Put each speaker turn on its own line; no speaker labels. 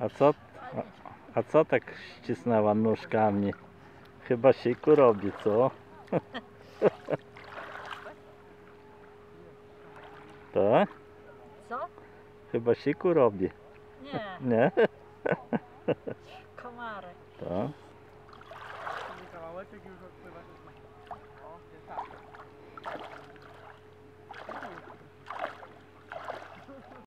A co, a, co tak ścisnęła nóżkami? Chyba siku robi, co? tak?
Co?
Chyba siku robi,
Nie,
nie?
komarek.
Tak.
Czyli kawałeczek już odpływa